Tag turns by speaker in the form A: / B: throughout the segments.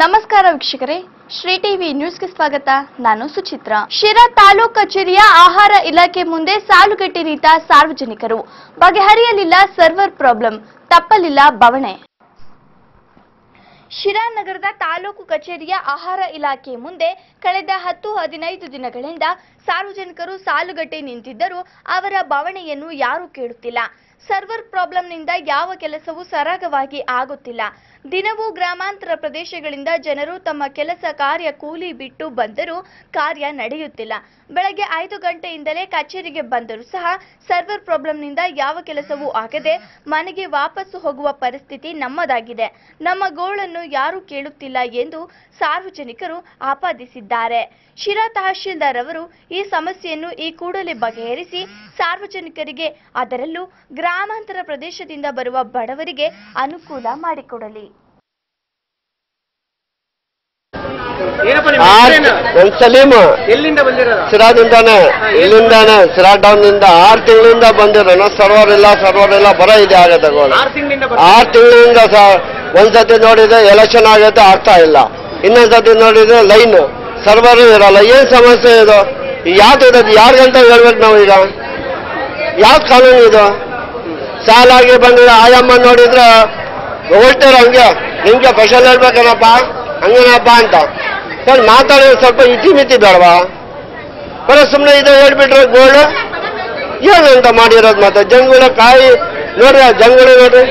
A: ನಮಸ್ಕಾರ ವೀಕ್ಷಕರೇ. ಶ್ರೀ ಟಿವಿ ನ್ಯೂಸ್ಗೆ ಸ್ವಾಗತ. ನಾನು ಸುಚಿತ್ರ. ಶಿರಾ ತಾಲೂಕ್ ಕಚೇರಿಯ ಆಹಾರ ಇಲಾಖೆ ಮುಂದೆ ಸಾಲುಗಟ್ಟಿ ನಿಂತ ಸಾರ್ವಜನಿಕರು. ಬಗೆಹರಿಯಲಿಲ್ಲ ಸರ್ವರ್ ಪ್ರಾಬ್ಲಮ್, ತಪ್ಪಲಿಲ್ಲ ಬವಣೆ. ಶಿರಾ ನಗರದ ತಾಲೂಕು ಕಚೇರಿಯ ಆಹಾರ ಇಲಾಖೆ ಮುಂದೆ ಕಳೆದ ಹತ್ತು ಹದಿನೈದು ದಿನಗಳಿಂದ ಸಾರ್ವಜನಿಕರು ಸಾಲುಗಟ್ಟಿ ನಿಂತಿದ್ದರೂ ಅವರ ಬವಣೆಯನ್ನು ಯಾರೂ ಕೇಳುತ್ತಿಲ್ಲ. ಸರ್ವರ್ ಪ್ರಾಬ್ಲಮ್ನಿಂದ ಯಾವ ಕೆಲಸವೂ ಸರಾಗವಾಗಿ ಆಗುತ್ತಿಲ್ಲ. ದಿನವೂ ಗ್ರಾಮಾಂತರ ಪ್ರದೇಶಗಳಿಂದ ಜನರು ತಮ್ಮ ಕೆಲಸ ಕಾರ್ಯ ಕೂಲಿ ಬಿಟ್ಟು ಬಂದರೂ ಕಾರ್ಯ ನಡೆಯುತ್ತಿಲ್ಲ. ಬೆಳಗ್ಗೆ ಐದು ಗಂಟೆಯಿಂದಲೇ ಕಚೇರಿಗೆ ಬಂದರೂ ಸಹ ಸರ್ವರ್ ಪ್ರಾಬ್ಲಮ್ನಿಂದ ಯಾವ ಕೆಲಸವೂ ಆಗದೆ ಮನೆಗೆ ವಾಪಸ್ಸು ಹೋಗುವ ಪರಿಸ್ಥಿತಿ ನಮ್ಮದಾಗಿದೆ. ನಮ್ಮ ಗೋಳನ್ನು ಯಾರೂ ಕೇಳುತ್ತಿಲ್ಲ ಎಂದು ಸಾರ್ವಜನಿಕರು ಆಪಾದಿಸಿದ್ದಾರೆ. ಶಿರಾ ತಹಶೀಲ್ದಾರ್ ಅವರು ಈ ಸಮಸ್ಯೆಯನ್ನು ಈ ಕೂಡಲೇ ಬಗೆಹರಿಸಿ ಸಾರ್ವಜನಿಕರಿಗೆ ಅದರಲ್ಲೂ ಗ್ರಾಮಾಂತರ ಪ್ರದೇಶದಿಂದ ಬರುವ ಬಡವರಿಗೆ ಅನುಕೂಲ ಮಾಡಿಕೊಡಲಿ.
B: ಎಲ್ಲಿಂದ
C: ಸಿರಾದಿಂದಾನೆ ಇಲ್ಲಿಂದಾನೆ ಸಿರಾ ಟೌನ್ನಿಂದ ಆರ್ ತಿಂಗಳಿಂದ ಬಂದಿರೋಣ ಸರ್ವರ್ ಇಲ್ಲ ಸರ್ವರ್ ಇಲ್ಲ ಬರ ಇದೆ ಆಗತ್ತೆ
B: ಆರು ತಿಂಗಳಿಂದ
C: ಒಂದ್ಸತಿ ನೋಡಿದ್ರೆ ಎಲೆಕ್ಷನ್ ಆಗತ್ತೆ ಆಗ್ತಾ ಇಲ್ಲ. ಇನ್ನೊಂದ್ಸತಿ ನೋಡಿದ್ರೆ ಲೈನ್ ಸರ್ವರ್ ಇರಲ್ಲ. ಏನ್ ಸಮಸ್ಯೆ ಇದು? ಯಾವ್ದು ಇರೋದು ಯಾರಿಗಂತ ಹೇಳ್ಬೇಕು ನಾವು ಈಗ? ಯಾವ್ದು ಕಾನೂನು ಇದು? ಸಾಲಾಗಿ ಬಂದಿರೋ ಆಯಮ್ಮ ನೋಡಿದ್ರೆ ಹೊಲ್ಟಾರ ಹಂಗೆ. ನಿಮ್ಗೆ ಫಸಲ್ ಹೇಳ್ಬೇಕೇನಪ್ಪ? ಹಂಗೇನಪ್ಪ ಅಂತ. ಸರ್, ಮಾತಾಡೋದು ಸ್ವಲ್ಪ ಇತಿಮಿತಿ ಬೇಡವಾ? ಬರೋ ಸುಮ್ಮನೆ ಇದು ಹೇಳ್ಬಿಟ್ರೆ ಗೋಲ್ಡ್ ಏನಂತ ಮಾಡಿರೋದು ಮತ್ತೆ? ಜಂಗುಳ ಕಾಯಿ ನೋಡ್ರಿ ಆ ಜಂಗುಳ ನೋಡ್ರಿ.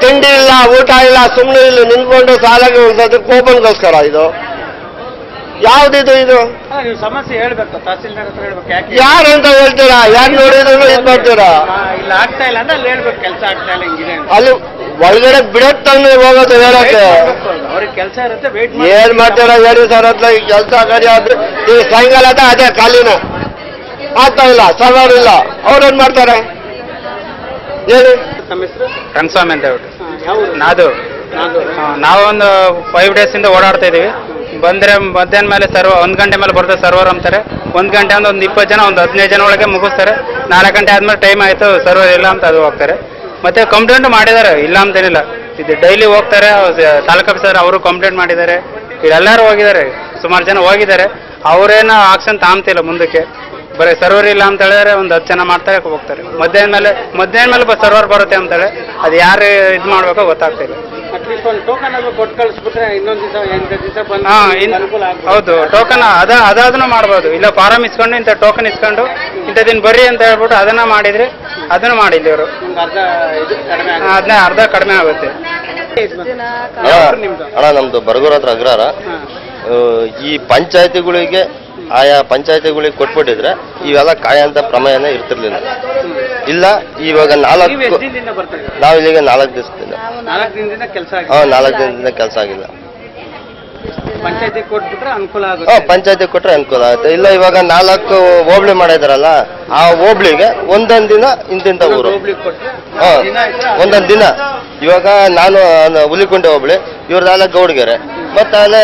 C: ತಿಂಡಿ ಇಲ್ಲ, ಊಟ ಇಲ್ಲ ಸುಮ್ಮನೆ ಇಲ್ಲಿ ನಿಂತ್ಕೊಂಡು ಸಾಲಾಗಿ ಉಳ್ಸೋದು ಕೋಪನ್ಗೋಸ್ಕರ ಇದು. ಯಾವ್ದಿದು ಇದು?
B: ನೀವು ಸಮಸ್ಯೆ ಹೇಳ್ಬೇಕು ತಹಸೀಲ್ದಾರ್ ಹತ್ರ ಹೇಳ್ಬೇಕು ಯಾಕೆ
C: ಯಾರು ಅಂತ ಹೇಳ್ತೀರಾ? ಯಾರು ನೋಡಿದ್ರು ಇದು ಮಾಡ್ತೀರಾ?
B: ಇಲ್ಲ ಆಗ್ತಾ ಇಲ್ಲ ಅಂದ್ರೆ ಅಲ್ಲಿ ಹೇಳ್ಬೇಕು ಕೆಲಸ ಆಗ್ತಾ ಇಲ್ಲ ಹಿಂಗಿದೆ ಅಂತ.
C: ಅಲ್ಲಿ ಒಳಗಡೆ ಬಿಡತ್ತಾನೆ ಹೋಗೋದು ಹೇಳಕ್ಕೆ.
B: ಅವ್ರಿಗೆ ಕೆಲಸ ಇರುತ್ತೆ ವೇಟ್
C: ಏನ್ ಮಾಡ್ತೀರಾ? ಹೇಳಿ ಸರ್ ಅಂತ ಈ ಕೆಲಸ ಕಾರ್ಯ ಆದ್ರೆ ಈ ಸಾಯಂಕಾಲ ಅದ ಅದೇ ಖಾಲಿನ. ಆಗ್ತಾ ಇಲ್ಲ ಸರ್ವರ್ ಇಲ್ಲ. ಅವ್ರೇನ್ ಮಾಡ್ತಾರೆ? ಹೇಳಿ.
B: ನಮ್ಮ ಹೆಸರು?
D: ಅಂತ ಹೇಳ್ಬಿಟ್ಟು? ನಾದು
B: ನಾಗೂರು.
D: ನಾವು ಒಂದು ಫೈವ್ ಡೇಸ್ ಇಂದ ಓಡಾಡ್ತಾ ಇದೀವಿ. ಬಂದ್ರೆ ಮಧ್ಯಾಹ್ನ ಮೇಲೆ ಸರ್ವ ಒಂದು ಗಂಟೆ ಮೇಲೆ ಬರ್ತದೆ ಸರ್ವರ್ ಅಂತಾರೆ. ಒಂದು ಗಂಟೆ ಅಂದ್ರೆ ಒಂದು ಇಪ್ಪತ್ತು ಜನ, ಒಂದು ಹದಿನೈದು ಜನ ಒಳಗೆ ಮುಗಿಸ್ತಾರೆ. ನಾಲ್ಕು ಗಂಟೆ ಆದ್ಮೇಲೆ ಟೈಮ್ ಆಯಿತು, ಸರ್ವರ್ ಇಲ್ಲ ಅಂತ ಅದು ಹೋಗ್ತಾರೆ. ಮತ್ತೆ ಕಂಪ್ಲೇಂಟ್ ಮಾಡಿದ್ದಾರೆ, ಇಲ್ಲ ಅಂತೇನಿಲ್ಲ ಇದು ಡೈಲಿ ಹೋಗ್ತಾರೆ, ತಾಲೂಕು ಆಫೀಸರ್ ಅವರು ಕಂಪ್ಲೇಂಟ್ ಮಾಡಿದ್ದಾರೆ. ಇಲ್ಲೆಲ್ಲರೂ ಹೋಗಿದ್ದಾರೆ, ಸುಮಾರು ಜನ ಹೋಗಿದ್ದಾರೆ. ಅವರೇನು ಆಕ್ಷನ್ ತಾಮ್ತಿಲ್ಲ ಮುಂದಕ್ಕೆ. ಬರೀ ಸರ್ವರ್ ಇಲ್ಲ ಅಂತ ಹೇಳಿದ್ರೆ ಒಂದು ಹತ್ತು ಜನ ಮಾಡ್ತಾರೆ, ಹೋಗ್ತಾರೆ. ಮಧ್ಯಾಹ್ನ ಮೇಲೆ ಮಧ್ಯಾಹ್ನ ಮೇಲೆ ಸರ್ವರ್ ಬರುತ್ತೆ ಅಂತೇಳಿ. ಅದು ಯಾರು ಇದು ಮಾಡ್ಬೇಕೋ ಗೊತ್ತಾಗ್ತಿಲ್ಲ.
B: ಅಟ್ಲೀಸ್ಟ್ ಒಂದು ಟೋಕನ್ ಆದ್ರೂ ಕೊಟ್ಟು ಕಳಿಸ್ಬಿಟ್ರೆ ಇನ್ನೊಂದು ದಿವಸ ಎಂಟು ದಿವಸ ಬಂದು ಅನುಕೂಲ ಆಗ್ಬೋದು.
D: ಹೌದು ಟೋಕನ್ ಅದ ಅದಾದ್ರೂ ಮಾಡ್ಬೋದು. ಇಲ್ಲ ಫಾರಂ ಇಸ್ಕೊಂಡು ಇಂಥ ಟೋಕನ್ ಇಸ್ಕೊಂಡು ಇಂಥ ದಿನ ಬರ್ರಿ ಅಂತ ಹೇಳ್ಬಿಟ್ಟು ಅದನ್ನ ಮಾಡಿದ್ರೆ ಅದನ್ನು ಮಾಡಿಲ್ಲ ಇವರು.
B: ಅರ್ಧ ಇದು ಕಡಿಮೆ ಆಗುತ್ತೆ.
D: ಅದನ್ನ ಅರ್ಧ ಕಡಿಮೆ ಆಗುತ್ತೆ.
B: ನಿಮ್ದು?
C: ಅಣ್ಣ ನಮ್ದು ಬರಗೂರ ಹತ್ರ ಅಗ್ರಹಾರ ಆ, ಈ ಪಂಚಾಯತಿಗಳಿಗೆ ಆಯಾ ಪಂಚಾಯತಿಗಳಿಗೆ ಕೊಟ್ಬಿಟ್ಟಿದ್ರೆ ಇವೆಲ್ಲ ಕಾಯಂತ ಪ್ರಮೇಯನೇ ಇರ್ತಿರ್ಲಿಲ್ಲ. ಇಲ್ಲ ಇವಾಗ ನಾಲ್ಕು ನಾವು ಇಲ್ಲಿಗೆ ನಾಲ್ಕು ದಿವಸದಿಂದ.
B: ನಾಲ್ಕು ದಿನದಿಂದ ಕೆಲಸ
C: ಹಾ
B: ಆಗಿದೆ
C: ನಾಲ್ಕು ದಿನದಿಂದ ಕೆಲಸ ಆಗಿಲ್ಲ
B: ಪಂಚಾಯತಿ ಕೊಟ್ಬಿಟ್ರೆ ಅನುಕೂಲ
C: ಹಾ
B: ಆಗುತ್ತೆ
C: ಪಂಚಾಯತಿ ಕೊಟ್ರೆ ಅನುಕೂಲ ಆಗುತ್ತೆ. ಇಲ್ಲ ಇವಾಗ ನಾಲ್ಕು ಹೋಬಳಿ ಮಾಡಿದಾರಲ್ಲ ಆ ಹೋಬಳಿಗೆ ಒಂದೊಂದ್ ದಿನ ಇಂತಿಂತ ಊರು. ಹ ಒಂದೊಂದ್ ದಿನ. ಇವಾಗ ನಾನು ಹುಲಿಕುಂಡೆ ಹುಲಿಕುಂಟೆ ಹೋಬಳಿ ನಾಲ್ಕು ಗೌಡ್ಗೆರೆ. ಮತ್ತೆ ಅಲ್ಲೇ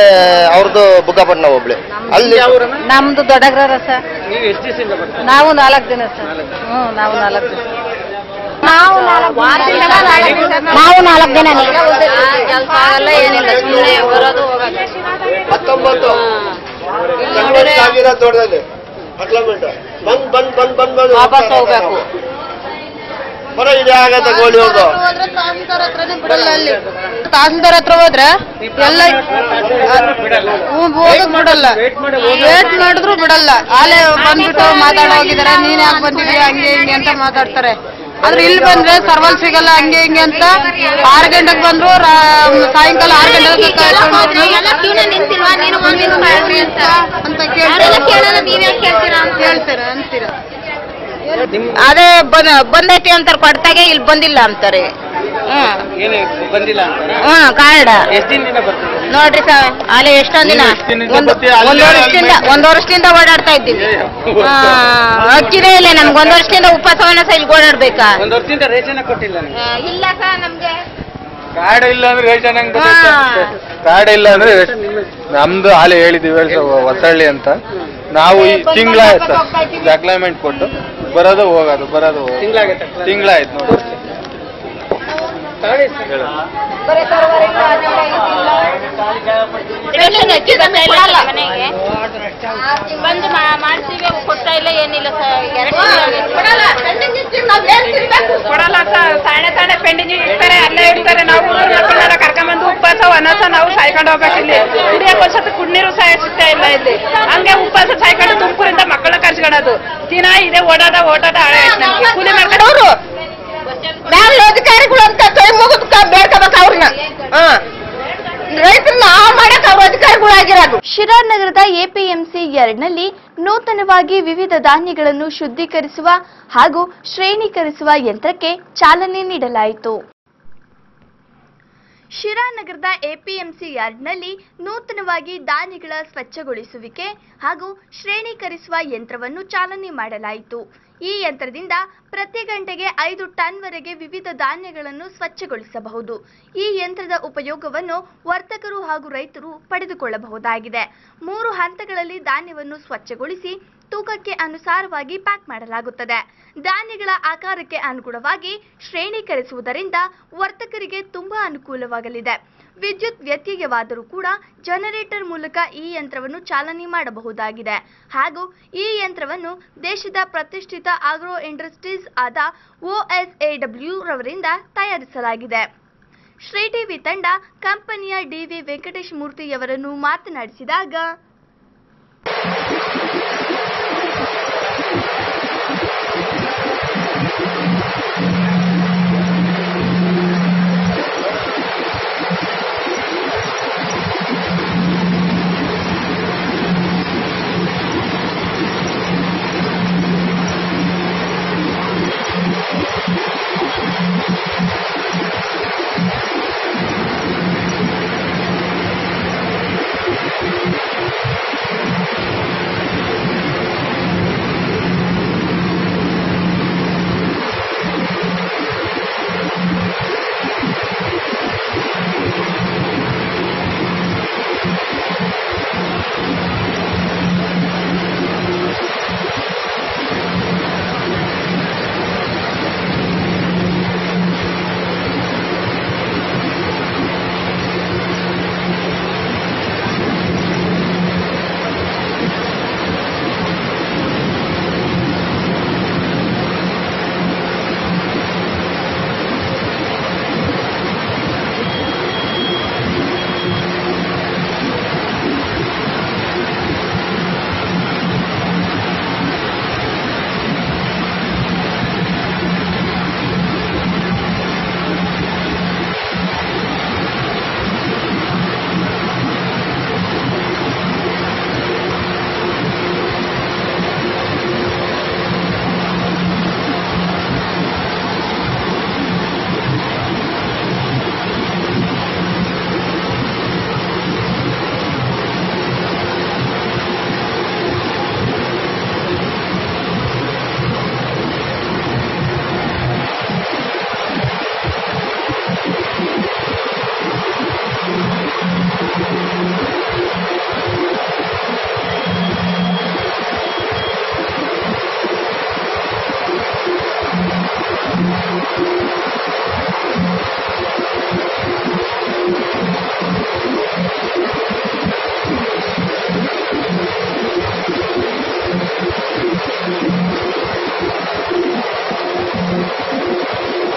C: ಅವ್ರದ್ದು ಬುಕ್ಕಾಪಟ್ಟಣ ಹೋಬಳಿ. ಅಲ್ಲಿ
E: ನಮ್ದು ದೊಡ್ಡಗ್ರ ಸರ್.
B: ನೀವು ಎಷ್ಟು ದಿವಸದಿಂದ ಬರ್ತಾ
E: ನಾವು ನಾಲ್ಕು ದಿನ ಸರ್. ಹ್ಞೂ ನಾವು ನಾಲ್ಕು ದಿನ. ನಾವು ನಾವು ನಾಲ್ಕು ದಿನ. ಕೆಲಸ ಆಗಲ್ಲ ಏನಿಲ್ಲ ಸುಮ್ಮನೆ ಬರೋದು ಹೋಗೋದು.
C: ಹತ್ತೊಂಬತ್ತು. ದೊಡ್ಡದಲ್ಲಿ ಅಕ್ಲಮೆಂಟ್ ಬಂದ್ ಬಂದ್ ಬಂದ್ ಬಂದ್ ಬಂದ್.
E: ವಾಪಸ್ ಹೋಗ್ಬೇಕು.
C: ಬರೋ ಇದೇ ಆಗತ್ತೆ ಗೋಳಿ ಅವ್ರದ್ದು
E: ತಹಸೀಲ್ದಾರ್ ಹತ್ರ ಹೋದ್ರೆ ಎಲ್ಲ
B: ಬಿಡಲ್ಲ.
E: ಹ್ಞೂ ಹೋಗಕ್ ಬಿಡಲ್ಲ.
B: ವೇಟ್ ಮಾಡಿ
E: ವೇಟ್ ಮಾಡಿದ್ರು ಬಿಡಲ್ಲ. ಅಲ್ಲೇ ಬಂದ್ಬಿಟ್ಟು ಮಾತಾಡ ಹೋಗಿದಾರೆ. ನೀನ್ ಯಾಕೆ ಬಂದಿದ್ಯಾ ಹಂಗೆ ಹಿಂಗೆ ಅಂತ ಮಾತಾಡ್ತಾರೆ. ಆದ್ರೆ ಇಲ್ಲಿ ಬಂದ್ರೆ ಸರ್ವಲ್ ಸಿಗಲ್ಲ ಹಂಗೆ ಹಿಂಗೆ ಅಂತ ಆರು ಗಂಟೆಗೆ ಬಂದ್ರು ರಾ- ಸಾಯಂಕಾಲ ಆರು ಗಂಟೆಗೆ ಅಂತ. ಕೇಳ್ತಾರೆ ಅಂತೀರಾ. ಅದೇ ಬಂದ್ ಬಂದೈತಿ ಅಂತಾರೆ ಕೊಡ್ತಾಗೆ ಇಲ್ಲಿ ಬಂದಿಲ್ಲ ಅಂತಾರೆ. ಹ್ಮ್.
B: ಏನೇ ಬಂದಿಲ್ಲ ಅಂತಾರ?
E: ಹ್ಮ್ ಕಾರ್ಡ್. ನೋಡ್ರಿ ಸರ್ ಅಲ್ಲಿ ಎಷ್ಟೊಂದ್ ದಿನ? ಒಂದು ವರ್ಷದಿಂದ ಒಂದ್ ವರ್ಷದಿಂದ ಓಡಾಡ್ತಾ ಇದ್ದೀವಿ. ಹಾ, ಅಕ್ಕಿನೇ ಇಲ್ಲ ನಮ್ಗೆ. ಒಂದ್ ವರ್ಷದಿಂದ ಉಪವಾಸವನ್ನ ಸಹ ಇಲ್ಲಿ ಓಡಾಡ್ಬೇಕಾ?
B: ಒಂದು ವರ್ಷದಿಂದ ರೇಷನ್ ಕೊಟ್ಟಿಲ್ಲ
E: ಇಲ್ಲ ಸರ್ ನಮ್ಗೆ.
D: ಕಾರ್ಡ್ ಇಲ್ಲ ಅಂದ್ರೆ ರೇಷನ್ ಹೆಂಗ್? ಕಾರ್ಡ್ ಇಲ್ಲ ಅಂದ್ರೆ ನಮ್ದು ಹಾಲೆ ಹೇಳಿದೀವಿ ಹೊಸಳ್ಳಿ ಅಂತ. ನಾವು ಈ ತಿಂಗಳ ಅಕ್ಲೈಮೆಂಟ್ ಕೊಟ್ಟು. ಬರೋದು ಹೋಗೋದು ಬರೋದು
B: ತಿಂಗಳಾಗತ್ತೆ
D: ತಿಂಗಳಾಯ್ತು ನೋಡಿ.
F: ರೇಷನ್ ಅಕ್ಕಿ ಬರ್ತಾ ಇಲ್ಲ ಸರ್ ಮನೆಗೆ. ಬಂದು ಮಾಡ್ತೀವಿ ಕೊಡ್ತಾ ಇಲ್ಲ ಏನಿಲ್ಲ ಸರ್. ಎರಡು
G: ಕೊಡಲ್ಲ. ಸರ್ ತಾಣೆ ತಾಣೆ ಪೆಂಡಿಂಗ್ ಇಡ್ತಾರೆ ಅಲ್ಲೇ ಇಡ್ತಾರೆ. ನಾವು ಊರ್ ಮಕ್ಕಳನ್ನೆಲ್ಲ ಕರ್ಕೊಂಬಂದು ಉಪವಾಸ ಒನ್ನಸ ನಾವು ಸಾಯ್ಕೊಂಡು ಹೋಗ್ಬೇಕು ಇಲ್ಲಿ. ಕುಡಿಯಕ್ಕೆ ಒಂದ್ಸತಿ ಕುಡ್ನೀರು ಸಹ ಸಿಗ್ತಾ ಇಲ್ಲ ಇಲ್ಲಿ. ಹಂಗೆ ಉಪವಾಸ ಸಾಯ್ಕೊಂಡು ತುಮಕೂರಿಂದ ಮಕ್ಕಳನ್ನ ಕರ್ಸ್ಕೊಳ್ಳೋದು. ದಿನ ಇದೆ ಹಳೆ ಕೂಲಿ ಮಾಡ್ಕೊಂಡು ಅವರು.
F: ನಾವು ಅಧಿಕಾರಿಗಳು ಅಂತ ಕೈ ಬೇಡ್ಕೋಬೇಕು ಅವ್ರನ್ನ.
A: ಶಿರಾ ನಗರದ ಎಪಿಎಂಸಿ ಎರಡ್ನಲ್ಲಿ ನೂತನವಾಗಿ ವಿವಿಧ ಧಾನ್ಯಗಳನ್ನು ಶುದ್ಧೀಕರಿಸುವ ಹಾಗೂ ಶ್ರೇಣೀಕರಿಸುವ ಯಂತ್ರಕ್ಕೆ ಚಾಲನೆ ನೀಡಲಾಯಿತು. ಶಿರಾ ನಗರದ ಎಪಿಎಂಸಿ ಯಾರ್ಡ್ನಲ್ಲಿ ನೂತನವಾಗಿ ಧಾನ್ಯಗಳ ಸ್ವಚ್ಛಗೊಳಿಸುವಿಕೆ ಹಾಗೂ ಶ್ರೇಣೀಕರಿಸುವ ಯಂತ್ರವನ್ನು ಚಾಲನೆ ಮಾಡಲಾಯಿತು. ಈ ಯಂತ್ರದಿಂದ ಪ್ರತಿ ಗಂಟೆಗೆ ಐದು ಟನ್ವರೆಗೆ ವಿವಿಧ ಧಾನ್ಯಗಳನ್ನು ಸ್ವಚ್ಛಗೊಳಿಸಬಹುದು. ಈ ಯಂತ್ರದ ಉಪಯೋಗವನ್ನು ವರ್ತಕರು ಹಾಗೂ ರೈತರು ಪಡೆದುಕೊಳ್ಳಬಹುದಾಗಿದೆ. ಮೂರು ಹಂತಗಳಲ್ಲಿ ಧಾನ್ಯವನ್ನು ಸ್ವಚ್ಛಗೊಳಿಸಿ ತೂಕಕ್ಕೆ ಅನುಸಾರವಾಗಿ ಪ್ಯಾಕ್ ಮಾಡಲಾಗುತ್ತದೆ. ಧಾನ್ಯಗಳ ಆಕಾರಕ್ಕೆ ಅನುಗುಣವಾಗಿ ಶ್ರೇಣೀಕರಿಸುವುದರಿಂದ ವರ್ತಕರಿಗೆ ತುಂಬಾ ಅನುಕೂಲವಾಗಲಿದೆ. ವಿದ್ಯುತ್ ವ್ಯತ್ಯಯವಾದರೂ ಕೂಡ ಜನರೇಟರ್ ಮೂಲಕ ಈ ಯಂತ್ರವನ್ನು ಚಾಲನೆ ಮಾಡಬಹುದಾಗಿದೆ. ಹಾಗೂ ಈ ಯಂತ್ರವನ್ನು ದೇಶದ ಪ್ರತಿಷ್ಠಿತ ಆಗ್ರೋ ಇಂಡಸ್ಟ್ರೀಸ್ ಆದ ಒಎಸ್ಎಡಬ್ಲ್ಯೂ ರವರಿಂದ ತಯಾರಿಸಲಾಗಿದೆ. ಶ್ರೀ ಟಿವಿ ತಂಡ ಕಂಪನಿಯ ಡಿವಿ ವೆಂಕಟೇಶ್ ಮೂರ್ತಿಯವರನ್ನು ಮಾತನಾಡಿಸಿದಾಗ Thank you. Thank you.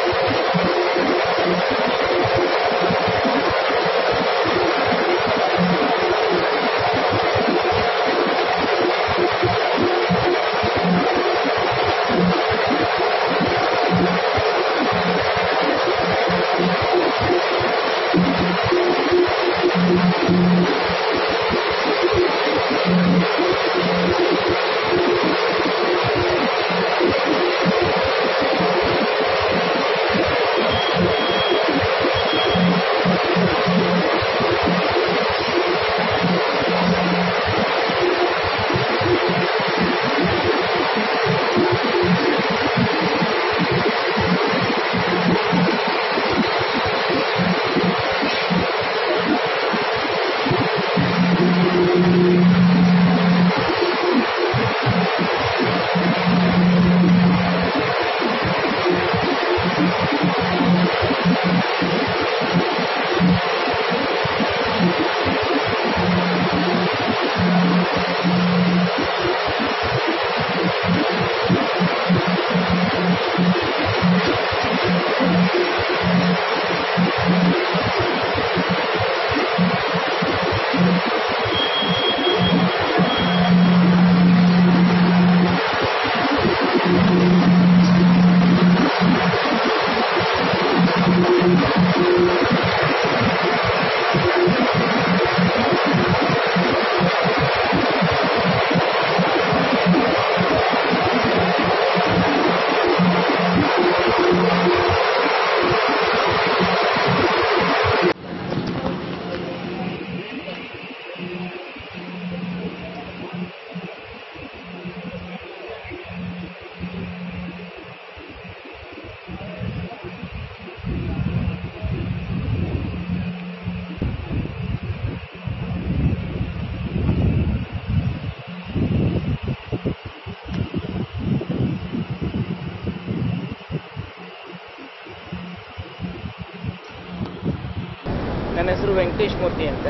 H: ನನ್ನ ಹೆಸರು ವೆಂಕಟೇಶ್ ಮೂರ್ತಿ ಅಂತ.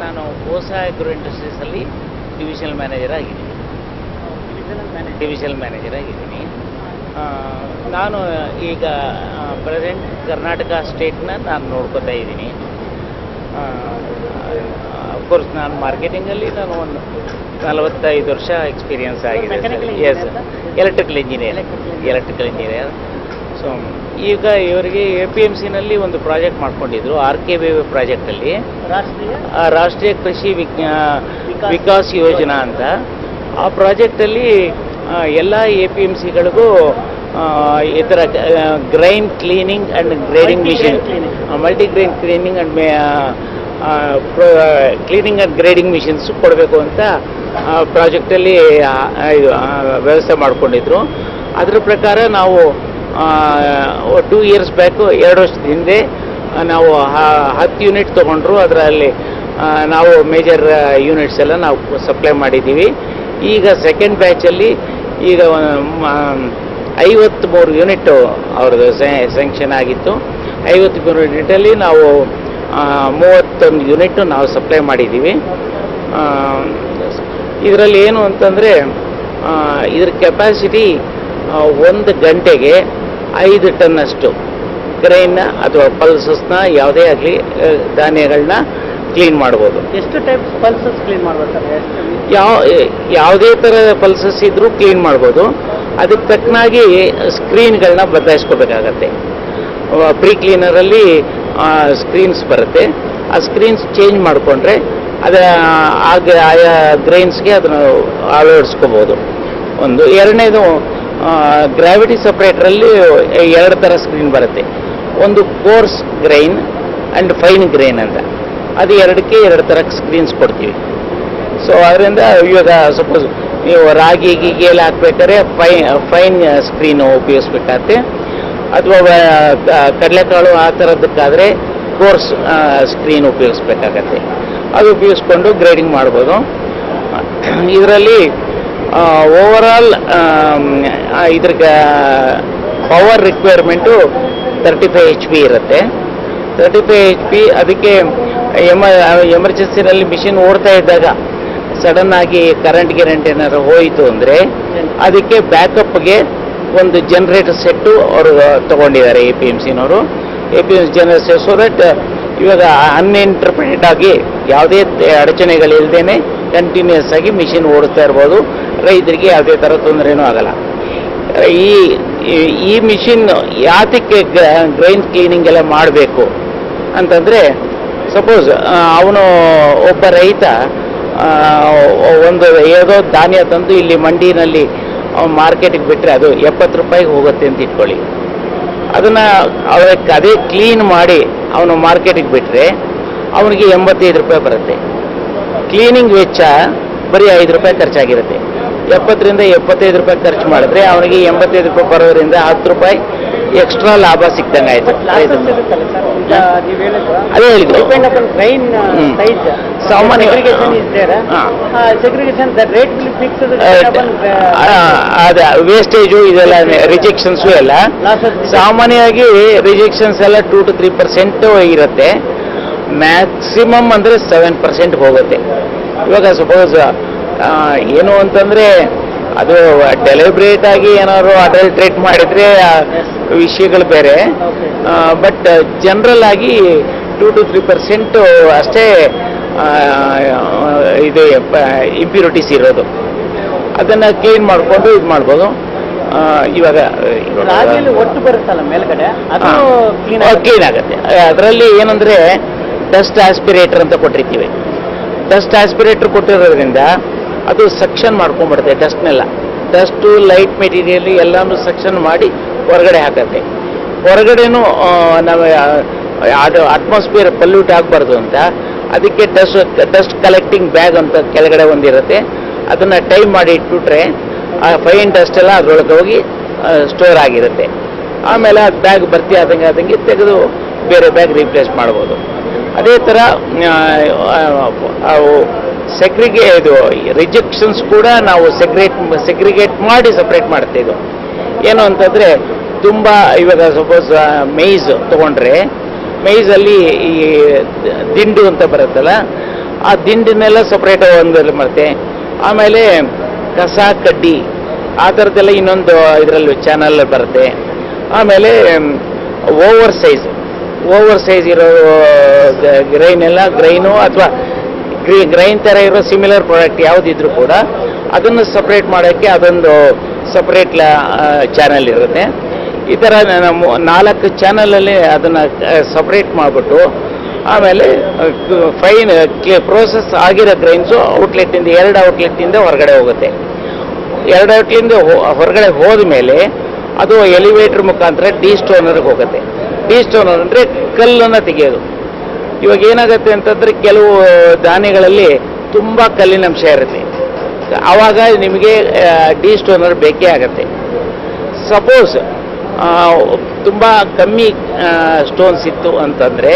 H: ನಾನು ಓಸಾ ಅಗ್ರೋ ಇಂಡಸ್ಟ್ರೀಸಲ್ಲಿ ಡಿವಿಷನಲ್ ಮ್ಯಾನೇಜರ್ ಆಗಿದ್ದೀನಿ. ಡಿವಿಷನಲ್ ಮ್ಯಾನೇಜರ್ ಆಗಿದ್ದೀನಿ. ನಾನು ಈಗ ಪ್ರೆಸೆಂಟ್ ಕರ್ನಾಟಕ ಸ್ಟೇಟ್ನ ನಾನು ನೋಡ್ಕೋತಾ ಇದ್ದೀನಿ. ಅಫ್ಕೋರ್ಸ್ ನಾನು ಮಾರ್ಕೆಟಿಂಗಲ್ಲಿ ನಾನು ಒಂದು ನಲವತ್ತೈದು ವರ್ಷ ಎಕ್ಸ್ಪೀರಿಯನ್ಸ್ ಆಗಿದೆ yes electrical engineer electrical engineer so ಈಗ ಇವರಿಗೆ ಎ ಪಿ ಎಂ ಸಿನಲ್ಲಿ ಒಂದು ಪ್ರಾಜೆಕ್ಟ್ ಮಾಡ್ಕೊಂಡಿದ್ರು ಆರ್ ಕೆ ವಿ ಪ್ರಾಜೆಕ್ಟಲ್ಲಿ. ಆ, ರಾಷ್ಟ್ರೀಯ ಕೃಷಿ ವಿಜ್ಞಾ ವಿಕಾಸ್ ಯೋಜನಾ ಅಂತ. ಆ ಪ್ರಾಜೆಕ್ಟಲ್ಲಿ ಎಲ್ಲ ಎ ಪಿ ಎಂ ಸಿಗಳಿಗೂ ಈ ಥರ grain cleaning and grading machine. Multigrain cleaning and cleaning and grading machines ಕೊಡಬೇಕು ಅಂತ ಪ್ರಾಜೆಕ್ಟಲ್ಲಿ ವ್ಯವಸ್ಥೆ ಮಾಡಿಕೊಂಡಿದ್ರು. ಅದ್ರ ಪ್ರಕಾರ ನಾವು ಟೂ ಇಯರ್ಸ್ ಬ್ಯಾಕು ಎರಡು ವರ್ಷದ ಹಿಂದೆ, ನಾವು ಹತ್ತು ಯೂನಿಟ್ ತೊಗೊಂಡ್ರು. ಅದರಲ್ಲಿ ನಾವು ಮೇಜರ್ ಯೂನಿಟ್ಸ್ ಎಲ್ಲ ನಾವು ಸಪ್ಲೈ ಮಾಡಿದ್ದೀವಿ. ಈಗ ಸೆಕೆಂಡ್ ಬ್ಯಾಚಲ್ಲಿ ಈಗ ಐವತ್ತ್ಮೂರು ಯೂನಿಟ್ಟು ಅವ್ರದ್ದು ಸ್ಯಾಂಕ್ಷನ್ ಆಗಿತ್ತು. ಐವತ್ತ್ಮೂರು ಯೂನಿಟಲ್ಲಿ ನಾವು ಮೂವತ್ತೊಂದು ಯೂನಿಟ್ಟು ನಾವು ಸಪ್ಲೈ ಮಾಡಿದ್ದೀವಿ. ಇದರಲ್ಲಿ ಏನು ಅಂತಂದರೆ ಇದ್ರ ಕೆಪಾಸಿಟಿ ಒಂದು ಗಂಟೆಗೆ ಐದು ಟನ್ನಷ್ಟು ಗ್ರೈನ್ನ ಅಥವಾ ಪಲ್ಸಸ್ನ ಯಾವುದೇ ಆಗಲಿ ಧಾನ್ಯಗಳನ್ನ ಕ್ಲೀನ್ ಮಾಡ್ಬೋದು
B: ಎಷ್ಟು ಟೈಪ್ ಪಲ್ಸಸ್ ಕ್ಲೀನ್ ಮಾಡ್ಬೇಕು
H: ಯಾವ ಯಾವುದೇ ಥರದ ಪಲ್ಸಸ್ ಇದ್ರೂ ಕ್ಲೀನ್ ಮಾಡ್ಬೋದು ಅದಕ್ಕೆ ತಕ್ಕನಾಗಿ ಸ್ಕ್ರೀನ್ಗಳನ್ನ ಬದಲಾಯಿಸ್ಕೋಬೇಕಾಗತ್ತೆ ಪ್ರೀ ಕ್ಲೀನರಲ್ಲಿ ಸ್ಕ್ರೀನ್ಸ್ ಬರುತ್ತೆ ಆ ಸ್ಕ್ರೀನ್ಸ್ ಚೇಂಜ್ ಮಾಡಿಕೊಂಡ್ರೆ ಅದ ಆಗ ಆಯಾ ಗ್ರೈನ್ಸ್ಗೆ ಅದನ್ನು ಅಳವಡಿಸ್ಕೋಬೋದು ಒಂದು ಎರಡನೇದು ಗ್ರಾವಿಟಿ ಸಪ್ರೇಟ್ರಲ್ಲಿ ಎರಡು ಥರ ಸ್ಕ್ರೀನ್ ಬರುತ್ತೆ. ಒಂದು coarse grain and fine grain ಅಂತ. ಅದು ಎರಡಕ್ಕೆ ಎರಡು ಥರ ಸ್ಕ್ರೀನ್ಸ್ ಕೊಡ್ತೀವಿ. ಸೊ ಅದರಿಂದ ಇವಾಗ ಸಪೋಸ್ ನೀವು ರಾಗಿ ಗೀಗಿ ಎಲ್ಲ ಹಾಕ್ಬೇಕಾದ್ರೆ ಫೈ ಫೈನ್ ಸ್ಕ್ರೀನ್ ಉಪಯೋಗಿಸ್ಬೇಕಾಗತ್ತೆ. ಅಥವಾ ಕಡಲೆಕಾಳು ಆ ಥರದ್ದಕ್ಕಾದರೆ ಕೋರ್ಸ್ ಸ್ಕ್ರೀನ್ ಉಪಯೋಗಿಸ್ಬೇಕಾಗತ್ತೆ. ಅದು ಉಪಯೋಗಿಸ್ಕೊಂಡು ಗ್ರೇಡಿಂಗ್ ಮಾಡ್ಬೋದು. ಇದರಲ್ಲಿ ಓವರಾಲ್ ಇದ್ರ power requirement thirty five H P ಇರುತ್ತೆ. ತರ್ಟಿ ಫೈವ್ ಎಚ್ ಪಿ ಅದಕ್ಕೆ ಎಮ ಎಮರ್ಜೆನ್ಸಿನಲ್ಲಿ ಮಿಷಿನ್ ಓಡ್ತಾ ಇದ್ದಾಗ ಸಡನ್ ಆಗಿ ಕರೆಂಟ್ ಗಿರೆಂಟ್ ಏನಾದ್ರು ಹೋಯಿತು ಅಂದರೆ ಅದಕ್ಕೆ ಬ್ಯಾಕಪ್ಗೆ ಒಂದು ಜನ್ರೇಟರ್ ಸೆಟ್ಟು ಅವರು ತಗೊಂಡಿದ್ದಾರೆ A P M ಸಿನವರು A P M generator set so that ಇವಾಗ ಅನ್ಇಂಟರ್ಪ್ರಿಟೆಡ್ ಆಗಿ ಯಾವುದೇ ಅಡಚಣೆಗಳಿಲ್ಲದೇ ಕಂಟಿನ್ಯೂಸ್ ಆಗಿ ಮಿಷಿನ್ ಓಡಿಸ್ತಾ ಇರ್ಬೋದು. ರೈತರಿಗೆ ಯಾವುದೇ ಥರ ತೊಂದರೆನೂ ಆಗಲ್ಲ. ಈ, ಈ- ಮಿಷಿನ್ ಯಾತಕ್ಕೆ ಗ್ರೈನ್ ಕ್ಲೀನಿಂಗ್ ಎಲ್ಲ ಮಾಡಬೇಕು ಅಂತಂದರೆ ಸಪೋಸ್ ಅವನು ಒಬ್ಬ ರೈತ ಒಂದು ಯಾವುದೋ ಧಾನ್ಯ ತಂದು ಇಲ್ಲಿ ಮಂಡಿನಲ್ಲಿ ಮಾರ್ಕೆಟಿಗೆ ಬಿಟ್ಟರೆ ಅದು ಎಪ್ಪತ್ತು ರೂಪಾಯಿಗೆ ಹೋಗುತ್ತೆ ಅಂತ ಇಟ್ಕೊಳ್ಳಿ. ಅದನ್ನು ಅವಕ್ಕೆ ಅದೇ ಕ್ಲೀನ್ ಮಾಡಿ ಅವನು ಮಾರ್ಕೆಟಿಗೆ ಬಿಟ್ಟರೆ ಅವನಿಗೆ ಎಂಬತ್ತೈದು ರೂಪಾಯಿ ಬರುತ್ತೆ. ಕ್ಲೀನಿಂಗ್ ವೆಚ್ಚ ಬರೀ ಐದು ರೂಪಾಯಿ ಖರ್ಚಾಗಿರುತ್ತೆ. ಎಪ್ಪತ್ತರಿಂದ ಎಪ್ಪತ್ತೈದು ರೂಪಾಯಿ ಖರ್ಚು ಮಾಡಿದ್ರೆ ಅವನಿಗೆ ಎಂಬತ್ತೈದು ರೂಪಾಯಿ ಬರೋದ್ರಿಂದ ಹತ್ತು ರೂಪಾಯಿ ಎಕ್ಸ್ಟ್ರಾ ಲಾಭ ಸಿಕ್ದಂಗೆ ಆಯ್ತು.
B: ಹೇಳಿದ್ರು.
H: ಅದೇ
B: ಟ್ರೈನ್
H: ಹ್ಮ್. ಸಾಮಾನ್ಯ-
B: ಫಿಕ್ಸ್ಡ್
H: ಅದ. ವೇಸ್ಟೇಜು ಇದೆಲ್ಲ ರಿಜೆಕ್ಷನ್ಸು ಎಲ್ಲ ಸಾಮಾನ್ಯವಾಗಿ ರಿಜೆಕ್ಷನ್ಸ್ ಎಲ್ಲ ಟೂ ಟು ತ್ರೀ ಪರ್ಸೆಂಟ್ ಇರುತ್ತೆ. ಮ್ಯಾಕ್ಸಿಮಮ್ ಅಂದ್ರೆ ಸೆವೆನ್ ಪರ್ಸೆಂಟ್ ಹೋಗುತ್ತೆ. ಇವಾಗ ಸಪೋಸ್ ಏನು ಅಂತಂದ್ರೆ ಅದು ಡೆಲಿಬ್ರೇಟ್ ಆಗಿ ಏನಾದ್ರು ಅಡಲ್ಟ್ರೇಟ್ ಮಾಡಿದ್ರೆ ವಿಷಯಗಳು ಬೇರೆ. ಬಟ್ ಜನರಲ್ ಆಗಿ ಟೂ ಟು ತ್ರೀ ಪರ್ಸೆಂಟ್ ಅಷ್ಟೇ ಇದು ಇಂಪ್ಯೂರಿಟೀಸ್ ಇರೋದು. ಅದನ್ನ ಕ್ಲೀನ್ ಮಾಡಿಕೊಂಡು ಇದು ಮಾಡ್ಬೋದು. ಇವಾಗ
B: ಒಟ್ಟು ಬರುತ್ತಲ್ಲ ಮೇಲ್ಗಡೆ? ಕ್ಲೀನ್
H: ಆಗುತ್ತೆ. ಅದರಲ್ಲಿ ಏನಂದ್ರೆ ಡಸ್ಟ್ ಆಸ್ಪಿರೇಟರ್ ಅಂತ ಕೊಟ್ಟಿರ್ತೀವಿ. ಡಸ್ಟ್ ಆಸ್ಪಿರೇಟರ್ ಕೊಟ್ಟಿರೋದ್ರಿಂದ ಅದು ಸಕ್ಷನ್ ಮಾಡ್ಕೊಂಡ್ಬಿಡುತ್ತೆ ಡಸ್ಟ್ನೆಲ್ಲ ಡಸ್ಟು ಲೈಟ್ ಮೆಟೀರಿಯಲ್ ಎಲ್ಲಾನು ಸಕ್ಷನ್ ಮಾಡಿ ಹೊರಗಡೆ ಹಾಕತ್ತೆ. ಹೊರಗಡೆನೂ ನಾವು ಅದು ಅಟ್ಮಾಸ್ಫಿಯರ್ ಪಲ್ಯೂಟ್ ಆಗಬಾರ್ದು ಅಂತ. ಅದಕ್ಕೆ ಡಸ್ಟ್ ಡಸ್ಟ್ ಕಲೆಕ್ಟಿಂಗ್ ಬ್ಯಾಗ್ ಅಂತ ಕೆಳಗಡೆ ಒಂದಿರುತ್ತೆ. ಅದನ್ನು ಟೈಮ್ ಮಾಡಿ ಇಟ್ಬಿಟ್ರೆ, ಆ ಫೈನ್ ಡಸ್ಟ್ ಎಲ್ಲ ಅದ್ರೊಳಗೆ ಹೋಗಿ ಸ್ಟೋರ್ ಆಗಿರುತ್ತೆ. ಆಮೇಲೆ ಆ ಬ್ಯಾಗ್ ಭರ್ತಿ ಆದಂಗೆ ಆದಂಗೆ ತೆಗೆದು ಬೇರೆ ಬ್ಯಾಗ್ ರೀಪ್ಲೇಸ್ ಮಾಡ್ಬೋದು. ಅದೇ ಥರ ಸೆಗ್ರಿಗೇ ಇದು ರಿಜೆಕ್ಷನ್ಸ್ ಕೂಡ ನಾವು ಸೆಗ್ರೇಟ್ ಸೆಗ್ರಿಗೇಟ್ ಮಾಡಿ ಸಪ್ರೇಟ್ ಮಾಡ್ತೀವಿ ಏನು ಅಂತಂದರೆ, ತುಂಬ ಇವಾಗ ಸಪೋಸ್ ಮೇಯ್ಸ್ ತೊಗೊಂಡ್ರೆ ಮೇಯ್ಸಲ್ಲಿ ಈ ದಿಂಡು ಅಂತ ಬರುತ್ತಲ್ಲ, ಆ ದಿಂಡನ್ನೆಲ್ಲ ಸಪ್ರೇಟ್ ಒಂದಲ್ಲಿ ಮಾಡ್ತೆ. ಆಮೇಲೆ ಕಸ, ಕಡ್ಡಿ, ಆ ಥರದ್ದೆಲ್ಲ ಇನ್ನೊಂದು ಇದರಲ್ಲಿ ಚಾನಲ್ ಬರುತ್ತೆ. ಆಮೇಲೆ ಓವರ್ ಸೈಜ್ ಓವರ್ ಸೈಜ್ ಇರೋ ಗ್ರೈನ್ ಎಲ್ಲ ಗ್ರೈನು ಅಥವಾ ಗ್ರೀ ಗ್ರೈನ್ ಥರ ಇರೋ ಸಿಮಿಲರ್ ಪ್ರಾಡಕ್ಟ್ ಯಾವುದಿದ್ರು ಕೂಡ ಅದನ್ನು ಸಪ್ರೇಟ್ ಮಾಡೋಕ್ಕೆ ಅದೊಂದು ಸಪ್ರೇಟ್ ಚಾನಲ್ ಇರುತ್ತೆ. ಈ ಥರ ನಾಲ್ಕು ಚಾನಲಲ್ಲಿ ಅದನ್ನು ಸಪ್ರೇಟ್ ಮಾಡಿಬಿಟ್ಟು ಆಮೇಲೆ ಫೈನ್ ಪ್ರೋಸೆಸ್ ಆಗಿರೋ ಗ್ರೈನ್ಸು ಔಟ್ಲೆಟ್ಟಿಂದ ಎರಡು ಔಟ್ಲೆಟ್ಟಿಂದ ಹೊರಗಡೆ ಹೋಗುತ್ತೆ. ಎರಡು ಔಟ್ಲಿಂದ ಹೊರಗಡೆ ಹೋದ ಮೇಲೆ ಅದು ಎಲಿವೇಟರ್ ಮುಖಾಂತರ ಡಿ ಸ್ಟೋನರ್ಗೆ ಹೋಗುತ್ತೆ. ಡಿ ಸ್ಟೋನರ್ ಅಂದರೆ ಕಲ್ಲನ್ನು ತೆಗೆಯೋದು. ಇವಾಗ ಏನಾಗುತ್ತೆ ಅಂತಂದ್ರೆ ಕೆಲವು ಧಾನ್ಯಗಳಲ್ಲಿ ತುಂಬ ಕಲ್ಲಿನಂಶ ಇರುತ್ತೆ. ಆವಾಗ ನಿಮಗೆ ಡಿ ಸ್ಟೋನರ್ ಬೇಕೇ ಆಗುತ್ತೆ. ಸಪೋಸ್ ತುಂಬ ಕಮ್ಮಿ ಸ್ಟೋನ್ಸ್ ಇತ್ತು ಅಂತಂದರೆ,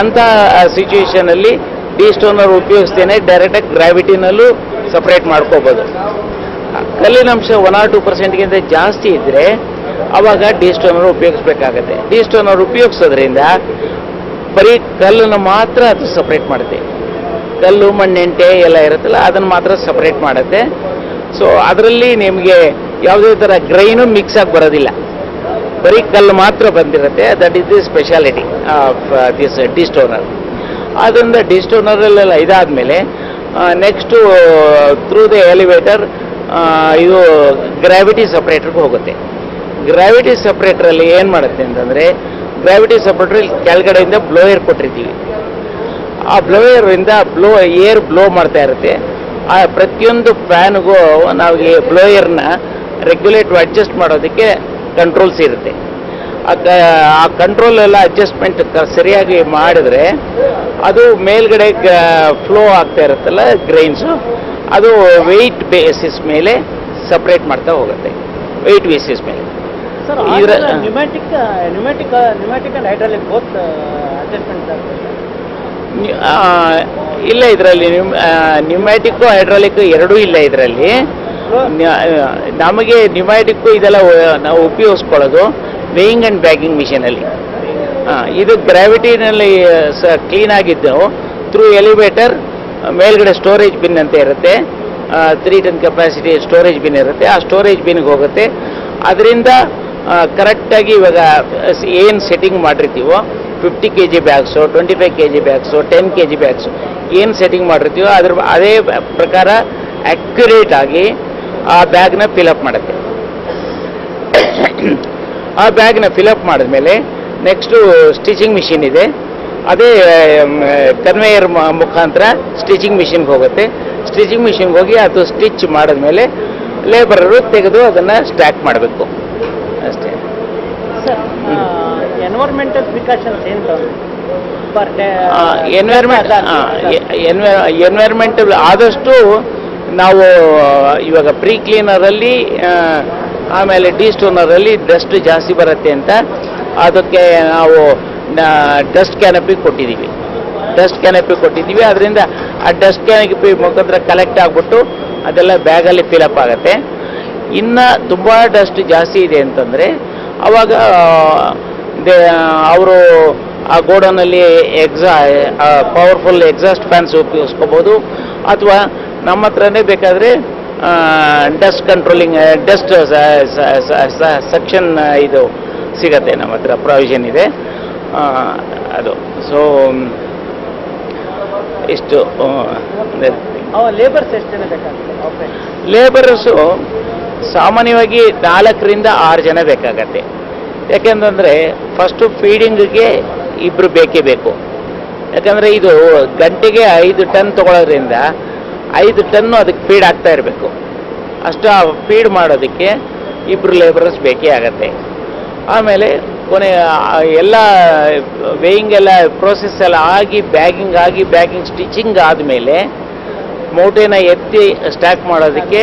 H: ಅಂಥ ಸಿಚುವೇಶನಲ್ಲಿ ಡಿ ಸ್ಟೋನರ್ ಉಪಯೋಗಿಸ್ತೇನೆ ಡೈರೆಕ್ಟಾಗಿ ಗ್ರಾವಿಟಿನಲ್ಲೂ ಸಪ್ರೇಟ್ ಮಾಡ್ಕೋಬೋದು. ಕಲ್ಲಿನಂಶ ಒನ್ ಆರ್ ಟು ಪರ್ಸೆಂಟ್ಗಿಂತ ಜಾಸ್ತಿ ಇದ್ದರೆ ಅವಾಗ ಡಿ ಸ್ಟೋನರ್ ಉಪಯೋಗಿಸ್ಬೇಕಾಗತ್ತೆ. ಡಿ ಸ್ಟೋನರ್ ಉಪಯೋಗಿಸೋದ್ರಿಂದ ಬರೀ ಕಲ್ಲನ್ನು ಮಾತ್ರ ಅದು ಸಪ್ರೇಟ್ ಮಾಡುತ್ತೆ. ಕಲ್ಲು ಮಣ್ಣೆಂಟೆ ಎಲ್ಲ ಇರುತ್ತಲ್ಲ, ಅದನ್ನು ಮಾತ್ರ ಸಪ್ರೇಟ್ ಮಾಡುತ್ತೆ. ಸೊ ಅದರಲ್ಲಿ ನಿಮಗೆ ಯಾವುದೇ ಥರ ಗ್ರೈನು ಮಿಕ್ಸ್ ಆಗಿ ಬರೋದಿಲ್ಲ. ಬರೀ ಕಲ್ಲು ಮಾತ್ರ ಬಂದಿರುತ್ತೆ. That is the speciality of this destoner ಆದ್ದರಿಂದ ಡಿಸ್ಟೋನರಲ್ಲೆಲ್ಲ ಇದಾದಮೇಲೆ ನೆಕ್ಸ್ಟು ಥ್ರೂ ದ ಎಲಿವೇಟರ್ ಇದು ಗ್ರಾವಿಟಿ ಸಪ್ರೇಟರ್ಗೆ ಹೋಗುತ್ತೆ. ಗ್ರಾವಿಟಿ ಸಪ್ರೇಟ್ರಲ್ಲಿ ಏನು ಮಾಡುತ್ತೆ ಅಂತಂದರೆ ಗ್ರಾವಿಟಿ ಸಪ್ರೇಟ್ರಲ್ಲಿ ಕೆಳಗಡೆಯಿಂದ ಬ್ಲೋಯರ್ ಕೊಟ್ಟಿರ್ತೀವಿ. ಆ ಬ್ಲೋಯರಿಂದ ಬ್ಲೋ ಏರ್ ಬ್ಲೋ ಮಾಡ್ತಾ ಇರುತ್ತೆ. ಆ ಪ್ರತಿಯೊಂದು ಫ್ಯಾನ್ಗೂ ನಾವು ಈ ಬ್ಲೋಯರ್ನ ರೆಗ್ಯುಲೇಟ್ ಅಡ್ಜಸ್ಟ್ ಮಾಡೋದಕ್ಕೆ ಕಂಟ್ರೋಲ್ಸ್ ಇರುತ್ತೆ. ಆ ಆ ಕಂಟ್ರೋಲ್ ಎಲ್ಲ ಅಡ್ಜಸ್ಟ್ಮೆಂಟ್ ಸರಿಯಾಗಿ ಮಾಡಿದ್ರೆ ಅದು ಮೇಲ್ಗಡೆ ಫ್ಲೋ ಆಗ್ತಾ ಇರುತ್ತಲ್ಲ ಗ್ರೈನ್ಸು ಅದು ವೆಯ್ಟ್ ಬೇಸಿಸ್ ಮೇಲೆ ಸಪ್ರೇಟ್ ಮಾಡ್ತಾ ಹೋಗುತ್ತೆ. ವೆಯ್ಟ್ ಬೇಸಿಸ್ ಮೇಲೆ.
B: ಸರ್
H: ಇದ್ರ-
B: pneumatic pneumatic pneumatic and hydraulic both adjustment
H: new- ಇಲ್ಲ ಇದರಲ್ಲಿ ನ್ಯೂಮ್ಯಾಟಿಕ್ಕು ಹೈಡ್ರಾಲಿಕ್ ಎರಡೂ ಇಲ್ಲ ಇದರಲ್ಲಿ. ನಮಗೆ ನ್ಯೂಮ್ಯಾಟಿಕ್ಕು ಇದೆಲ್ಲ ನಾವು ಉಪಯೋಗಿಸ್ಕೊಳ್ಳೋದು ವೇಯಿಂಗ್ ಆ್ಯಂಡ್ ಬ್ಯಾಗಿಂಗ್ ಮಿಷಿನಲ್ಲಿ ಇದು ಗ್ರಾವಿಟಿನಲ್ಲಿ ಸ ಕ್ಲೀನ್ ಆಗಿದ್ದು ಥ್ರೂ ಎಲಿವೇಟರ್ ಮೇಲ್ಗಡೆ ಸ್ಟೋರೇಜ್ ಬಿನ್ ಅಂತ ಇರುತ್ತೆ. Three ton capacity storage bin ಇರುತ್ತೆ. ಆ ಸ್ಟೋರೇಜ್ ಬಿನ್ಗೆ ಹೋಗುತ್ತೆ. ಅದರಿಂದ ಕರೆಕ್ಟಾಗಿ ಇವಾಗ ಏನು setting ಮಾಡಿರ್ತೀವೋ fifty K G bags twenty five K G bags ten K G bags ಏನು ಸೆಟ್ಟಿಂಗ್ ಮಾಡಿರ್ತೀವೋ, ಅದ್ರ, ಅದೇ ಪ್ರಕಾರ ಅಕ್ಯುರೇಟ್ ಆಗಿ ಆ ಬ್ಯಾಗ್ನ ಫಿಲಪ್ ಮಾಡುತ್ತೆ. ಆ ಬ್ಯಾಗ್ನ ಫಿಲಪ್ ಮಾಡಿದ್ಮೇಲೆ ನೆಕ್ಸ್ಟು ಸ್ಟಿಚಿಂಗ್ ಮಿಷಿನ್ ಇದೆ. ಅದೇ ಕನ್ವೇಯರ್ ಮುಖಾಂತರ ಸ್ಟಿಚಿಂಗ್ ಮಿಷಿನ್ಗೆ ಹೋಗುತ್ತೆ. ಸ್ಟಿಚಿಂಗ್ ಮಿಷಿನ್ಗೆ ಹೋಗಿ ಅದು ಸ್ಟಿಚ್ ಮಾಡಿದ್ಮೇಲೆ ಲೇಬರರು ತೆಗೆದು ಅದನ್ನು ಸ್ಟ್ಯಾಕ್ ಮಾಡಬೇಕು. ಅಷ್ಟೇ.
B: ಸರ್ ಎನ್ವೈರ್ಮೆಂಟಲ್ ಪ್ರಿಕಾಷನ್ಸ್ ಏನು ಪರ್ ಡೇ
H: ಎನ್ವೈರ್ಮೆಂಟ್ ಎನ್ವೈರ್ಮೆಂಟ್ ಆದಷ್ಟು ನಾವು ಇವಾಗ ಪ್ರೀ ಕ್ಲೀನರಲ್ಲಿ ಆಮೇಲೆ ಡಿ ಸ್ಟೋನರಲ್ಲಿ ಡಸ್ಟ್ ಜಾಸ್ತಿ ಬರುತ್ತೆ ಅಂತ. ಅದಕ್ಕೆ ನಾವು ಡಸ್ಟ್ ಕ್ಯಾನಪಿ ಕೊಟ್ಟಿದ್ದೀವಿ ಡಸ್ಟ್ ಕ್ಯಾನಪಿ ಕೊಟ್ಟಿದ್ದೀವಿ ಅದರಿಂದ ಆ ಡಸ್ಟ್ ಕ್ಯಾನಪಿ ಮುಖಾಂತರ ಕಲೆಕ್ಟ್ ಆಗಿಬಿಟ್ಟು ಅದೆಲ್ಲ ಬ್ಯಾಗಲ್ಲಿ ಫಿಲಪ್ ಆಗುತ್ತೆ. ಇನ್ನು ತುಂಬ ಡಸ್ಟ್ ಜಾಸ್ತಿ ಇದೆ ಅಂತಂದರೆ ಅವಾಗ ಅವರು ಆ ಗೋಡೌನಲ್ಲಿ ಎಕ್ಸಾ ಪವರ್ಫುಲ್ ಎಕ್ಸಾಸ್ಟ್ ಫ್ಯಾನ್ಸ್ ಉಪಯೋಗಿಸ್ಕೋಬೋದು. ಅಥವಾ ನಮ್ಮ ಹತ್ರನೇ ಬೇಕಾದರೆ ಡಸ್ಟ್ ಕಂಟ್ರೋಲಿಂಗ್ ಡಸ್ಟ್ ಸೆಕ್ಷನ್ ಇದು ಸಿಗತ್ತೆ ನಮ್ಮ ಹತ್ರ ಪ್ರಾವಿಷನ್ ಇದೆ. ಅದು. ಸೊ ಇಷ್ಟು
B: ಲೇಬರ್ಸ್ ಎಷ್ಟು ಜನ ಬೇಕಾಗ್ತದೆ ಆಪರೇಟ್
H: ಲೇಬರರ್ಸು ಸಾಮಾನ್ಯವಾಗಿ ನಾಲ್ಕರಿಂದ ಆರು ಜನ ಬೇಕಾಗತ್ತೆ. ಯಾಕೆಂತಂದರೆ ಫಸ್ಟು ಫೀಡಿಂಗ್ಗೆ ಇಬ್ಬರು ಬೇಕೇ ಬೇಕು. ಯಾಕಂದರೆ ಇದು ಗಂಟೆಗೆ ಐದು ಟನ್ ತಗೊಳ್ಳೋದ್ರಿಂದ ಐದು ಟನ್ನು ಅದಕ್ಕೆ ಫೀಡ್ ಆಗ್ತಾ ಇರಬೇಕು. ಅಷ್ಟು ಫೀಡ್ ಮಾಡೋದಕ್ಕೆ ಇಬ್ಬರು ಲೇಬರರ್ಸ್ ಬೇಕೇ ಆಗತ್ತೆ. ಆಮೇಲೆ ಕೊನೆ ಎಲ್ಲ ವೇಯಿಂಗ್ ಎಲ್ಲ ಪ್ರೋಸೆಸ್ ಎಲ್ಲ ಆಗಿ ಬ್ಯಾಗಿಂಗ್ ಆಗಿ ಬ್ಯಾಗಿಂಗ್ ಸ್ಟಿಚಿಂಗ್ ಆದಮೇಲೆ ಮೂಟೆನ ಎತ್ತಿ ಸ್ಟ್ಯಾಕ್ ಮಾಡೋದಕ್ಕೆ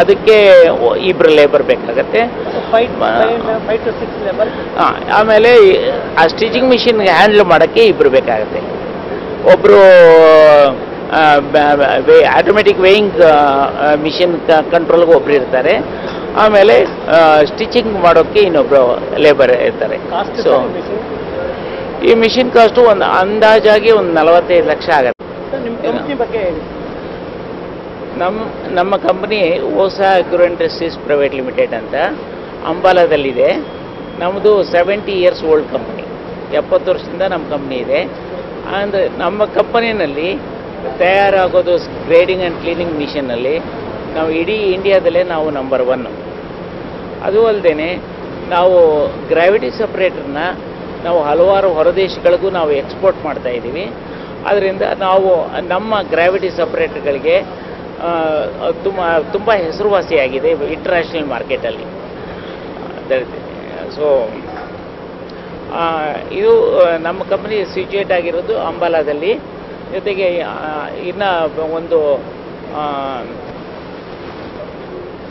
H: ಅದಕ್ಕೆ ಇಬ್ಬರು ಲೇಬರ್ ಬೇಕಾಗತ್ತೆ. ಆಮೇಲೆ ಆ ಸ್ಟಿಚಿಂಗ್ ಮಿಷಿನ್ ಹ್ಯಾಂಡಲ್ ಮಾಡೋಕ್ಕೆ ಇಬ್ಬರು ಬೇಕಾಗುತ್ತೆ. ಒಬ್ಬರು ಆಟೋಮೆಟಿಕ್ ವೇಯಿಂಗ್ ಮಿಷಿನ್ ಕಂಟ್ರೋಲ್ಗೆ ಒಬ್ರು ಇರ್ತಾರೆ. ಆಮೇಲೆ ಸ್ಟಿಚಿಂಗ್ ಮಾಡೋಕ್ಕೆ ಇನ್ನೊಬ್ಬರು ಲೇಬರ್ ಇರ್ತಾರೆ. ಸೊ ಈ ಮಿಷಿನ್ ಕಾಸ್ಟು ಒಂದು ಅಂದಾಜಾಗಿ ಒಂದು ನಲವತ್ತೈದು ಲಕ್ಷ ಆಗುತ್ತೆ.
B: ನಿಮ್ಮ
H: ನಮ್ಮ company Osaw agro industries private limited ಅಂತ ಅಂಬಾಲದಲ್ಲಿದೆ. ನಮ್ಮದು ಸೆವೆಂಟಿ ಇಯರ್ಸ್ ಓಲ್ಡ್ ಕಂಪ್ನಿ. ಎಪ್ಪತ್ತು ವರ್ಷದಿಂದ ನಮ್ಮ ಕಂಪ್ನಿ ಇದೆ. ಅಂದರೆ ನಮ್ಮ ಕಂಪನಿನಲ್ಲಿ ತಯಾರಾಗೋದು ಗ್ರೇಡಿಂಗ್ ಆ್ಯಂಡ್ ಕ್ಲೀನಿಂಗ್ ಮಿಷನ್ನಲ್ಲಿ ನಾವು ಇಡೀ ಇಂಡಿಯಾದಲ್ಲೇ ನಾವು ನಂಬರ್ ಒನ್ನು ಅದು ಅಲ್ಲದೆ ನಾವು ಗ್ರಾವಿಟಿ ಸಪ್ರೇಟರ್ನ ನಾವು ಹಲವಾರು ಹೊರದೇಶಗಳಿಗೂ ನಾವು ಎಕ್ಸ್ಪೋರ್ಟ್ ಮಾಡ್ತಾ ಇದ್ದೀವಿ. ಅದರಿಂದ ನಾವು ನಮ್ಮ ಗ್ರಾವಿಟಿ ಸಪ್ರೇಟರ್ಗಳಿಗೆ ತುಂಬ ತುಂಬ ಹೆಸರುವಾಸಿಯಾಗಿದೆ ಇಂಟರ್ನ್ಯಾಷನಲ್ ಮಾರ್ಕೆಟಲ್ಲಿ ಸೊ ಇದು ನಮ್ಮ ಕಂಪ್ನಿ ಸಿಚುಯೇಟ್ ಆಗಿರೋದು ಅಂಬಾಲಾದಲ್ಲಿ. ಜೊತೆಗೆ ಇನ್ನು ಒಂದು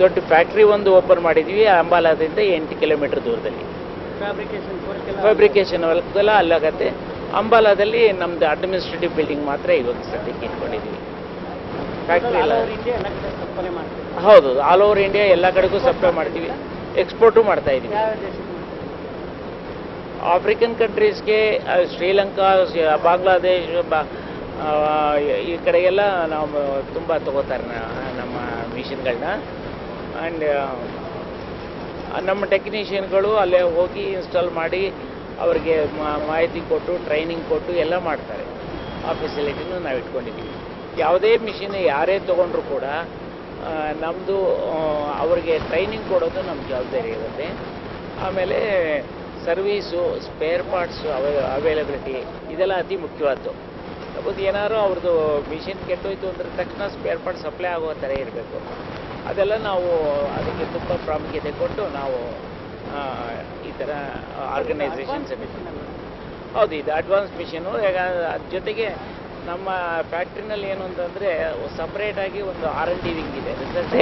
H: ದೊಡ್ಡ ಫ್ಯಾಕ್ಟ್ರಿ ಒಂದು ಓಪನ್ ಮಾಡಿದ್ವಿ ಅಂಬಾಲಾದಿಂದ ಎಂಟು ಕಿಲೋಮೀಟರ್ ದೂರದಲ್ಲಿ.
B: ಫ್ಯಾಬ್ರಿಕೇಶನ್ ವರ್ಕ್
H: ಎಲ್ಲ ಅಲ್ಲಾಗತ್ತೆ. ಅಂಬಾಲಾದಲ್ಲಿ ನಮ್ದು ಅಡ್ಮಿನಿಸ್ಟ್ರೇಟಿವ್ ಬಿಲ್ಡಿಂಗ್ ಮಾತ್ರ ಇವಾಗ ಸದ್ಯಕ್ಕೆ ಇಟ್ಕೊಂಡಿದ್ವಿ. ಫ್ಯಾಕ್ಟ್ರಿ
B: ಮಾಡ್ತೀವಿ.
H: ಹೌದು ಆಲ್ ಓವರ್ ಇಂಡಿಯಾ ಎಲ್ಲ ಕಡೆಗೂ ಸಪ್ಲೈ ಮಾಡ್ತೀವಿ. ಎಕ್ಸ್ಪೋರ್ಟು ಮಾಡ್ತಾ ಇದ್ದೀವಿ ಆಫ್ರಿಕನ್ ಕಂಟ್ರೀಸ್ಗೆ ಶ್ರೀಲಂಕಾ ಬಾಂಗ್ಲಾದೇಶ್ ಈ ಕಡೆಗೆಲ್ಲ ನಾವು ತುಂಬ ತಗೋತಾರೆ ನಮ್ಮ ಮಿಷಿನ್ಗಳನ್ನ ಆ್ಯಂಡ್ ನಮ್ಮ ಟೆಕ್ನಿಷಿಯನ್ಗಳು ಅಲ್ಲೇ ಹೋಗಿ ಇನ್ಸ್ಟಾಲ್ ಮಾಡಿ ಅವರಿಗೆ ಮಾಹಿತಿ ಕೊಟ್ಟು ಟ್ರೈನಿಂಗ್ ಕೊಟ್ಟು ಎಲ್ಲ ಮಾಡ್ತಾರೆ. ಆ ಫೆಸಿಲಿಟಿನೂ ನಾವು ಇಟ್ಕೊಂಡಿದ್ದೀವಿ. ಯಾವುದೇ ಮಿಷಿನ್ ಯಾರೇ ತೊಗೊಂಡ್ರು ಕೂಡ ನಮ್ಮದು ಅವರಿಗೆ ಟ್ರೈನಿಂಗ್ ಕೊಡೋದು ನಮ್ಮ ಜವಾಬ್ದಾರಿ ಇರುತ್ತೆ. ಆಮೇಲೆ ಸರ್ವೀಸು ಸ್ಪೇರ್ ಪಾರ್ಟ್ಸು ಅವೈ ಅವೈಲಬಿಲಿಟಿ ಇದೆಲ್ಲ ಅತಿ ಮುಖ್ಯವಾದ್ದು. ಸಪೋಸ್ ಏನಾದ್ರು ಅವ್ರದ್ದು ಮಿಷಿನ್ ಕೆಟ್ಟೋಯ್ತು ಅಂದ್ರೆ ತಕ್ಷಣ ಸ್ಪೇರ್ ಪಾರ್ಟ್ ಸಪ್ಲೈ ಆಗೋ ಥರ ಇರಬೇಕು. ಅದೆಲ್ಲ ನಾವು ಅದಕ್ಕೆ ತುಂಬ ಪ್ರಾಮುಖ್ಯತೆ ಕೊಟ್ಟು ನಾವು ಈ ಥರ ಆರ್ಗನೈಸೇಷನ್ಸ್ ಹೌದು ಇದು ಅಡ್ವಾನ್ಸ್ ಮಿಷಿನು ಜೊತೆಗೆ ನಮ್ಮ ಫ್ಯಾಕ್ಟ್ರಿನಲ್ಲಿ ಏನು ಅಂತಂದರೆ ಸಪ್ರೇಟಾಗಿ ಒಂದು ಆರ್ ಎನ್ ಡಿ ವಿಂಗ್ ಇದೆ. ರಿಸರ್ಚ್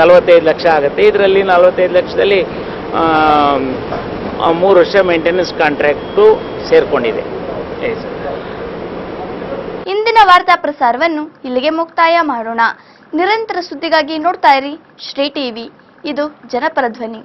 H: ನಲವತ್ತೈದು ಲಕ್ಷ ಆಗುತ್ತೆ. ಇದರಲ್ಲಿ ನಲವತ್ತೈದು ಲಕ್ಷದಲ್ಲಿ ಮೂರು ವರ್ಷ ಮೇಂಟೆನೆನ್ಸ್ ಕಾಂಟ್ರಾಕ್ಟು ಸೇರಿಕೊಂಡಿದೆ.
A: ಇಂದಿನ ವಾರ್ತಾ ಪ್ರಸಾರವನ್ನು ಇಲ್ಲಿಗೆ ಮುಕ್ತಾಯ ಮಾಡೋಣ. ನಿರಂತರ ಸುದ್ದಿಗಾಗಿ ನೋಡ್ತಾ ಇರಿ ಶ್ರೀ ಟಿವಿ. ಇದು ಜನಪರ ಧ್ವನಿ.